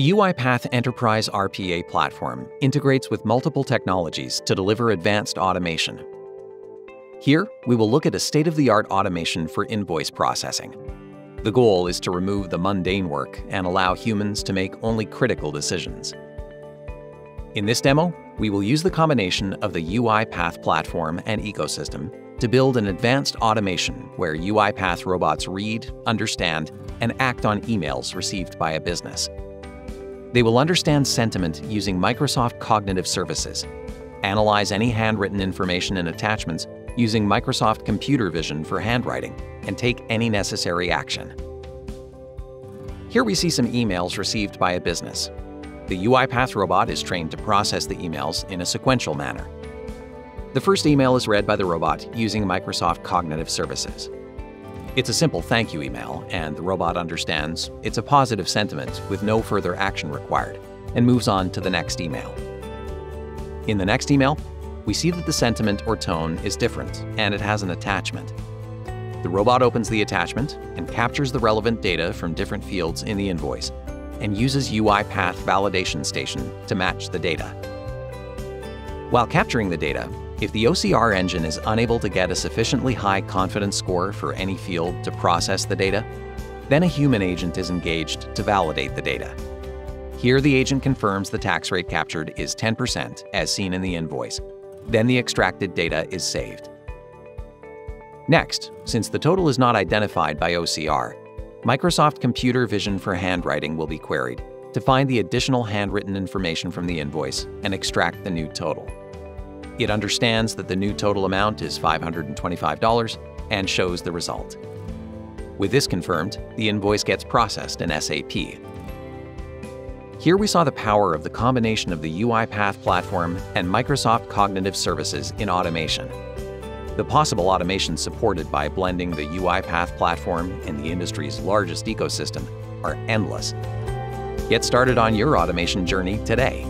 The UiPath Enterprise RPA platform integrates with multiple technologies to deliver advanced automation. Here, we will look at a state-of-the-art automation for invoice processing. The goal is to remove the mundane work and allow humans to make only critical decisions. In this demo, we will use the combination of the UiPath platform and ecosystem to build an advanced automation where UiPath robots read, understand, and act on emails received by a business. They will understand sentiment using Microsoft Cognitive Services, analyze any handwritten information and attachments using Microsoft Computer Vision for handwriting, and take any necessary action. Here we see some emails received by a business. The UiPath robot is trained to process the emails in a sequential manner. The first email is read by the robot using Microsoft Cognitive Services. It's a simple thank you email, and the robot understands it's a positive sentiment with no further action required, and moves on to the next email. In the next email, we see that the sentiment or tone is different, and it has an attachment. The robot opens the attachment and captures the relevant data from different fields in the invoice, and uses UiPath Validation Station to match the data. While capturing the data, if the OCR engine is unable to get a sufficiently high confidence score for any field to process the data, then a human agent is engaged to validate the data. Here, the agent confirms the tax rate captured is 10%, as seen in the invoice. Then the extracted data is saved. Next, since the total is not identified by OCR, Microsoft Computer Vision for Handwriting will be queried to find the additional handwritten information from the invoice and extract the new total. It understands that the new total amount is $525 and shows the result. With this confirmed, the invoice gets processed in SAP. Here we saw the power of the combination of the UiPath platform and Microsoft Cognitive Services in automation. The possible automation supported by blending the UiPath platform and the industry's largest ecosystem are endless. Get started on your automation journey today.